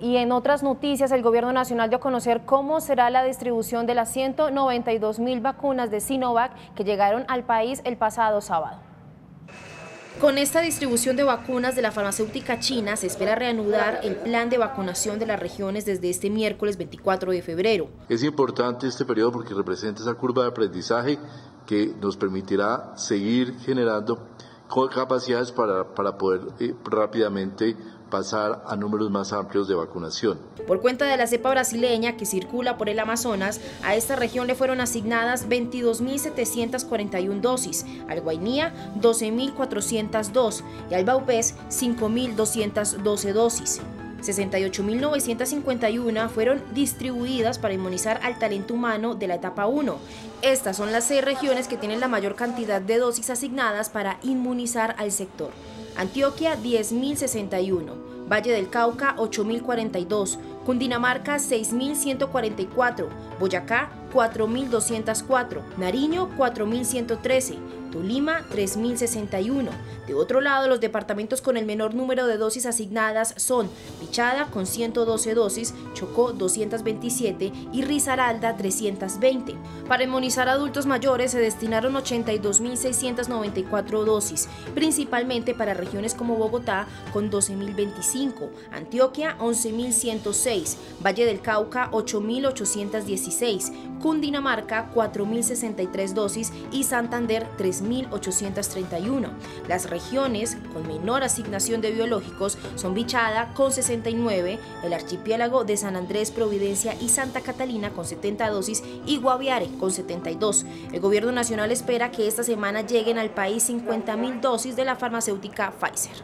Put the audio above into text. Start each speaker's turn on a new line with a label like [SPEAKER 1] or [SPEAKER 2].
[SPEAKER 1] Y en otras noticias, el Gobierno Nacional dio a conocer cómo será la distribución de las 192 mil vacunas de Sinovac que llegaron al país el pasado sábado.
[SPEAKER 2] Con esta distribución de vacunas de la farmacéutica china se espera reanudar el plan de vacunación de las regiones desde este miércoles 24 de febrero.
[SPEAKER 3] Es importante este periodo porque representa esa curva de aprendizaje que nos permitirá seguir generando capacidades para, para poder eh, rápidamente pasar a números más amplios de vacunación.
[SPEAKER 2] Por cuenta de la cepa brasileña que circula por el Amazonas, a esta región le fueron asignadas 22.741 dosis, al Guainía 12.402 y al Baupés 5.212 dosis. 68.951 fueron distribuidas para inmunizar al talento humano de la etapa 1. Estas son las seis regiones que tienen la mayor cantidad de dosis asignadas para inmunizar al sector. Antioquia 10.061, Valle del Cauca 8.042, Cundinamarca 6.144, Boyacá 4.204, Nariño 4.113, Tolima 3.061. De otro lado, los departamentos con el menor número de dosis asignadas son Pichada con 112 dosis, Chocó 227 y Risaralda 320. Para inmunizar adultos mayores se destinaron 82.694 dosis, principalmente para regiones como Bogotá con 12.025, Antioquia 11.106, Valle del Cauca 8.816, Cundinamarca 4.063 dosis y Santander 3.831. Las regiones con menor asignación de biológicos son Bichada con 69, el archipiélago de San Andrés, Providencia y Santa Catalina con 70 dosis y Guaviare con 72. El gobierno nacional espera que esta semana lleguen al país 50.000 dosis de la farmacéutica Pfizer.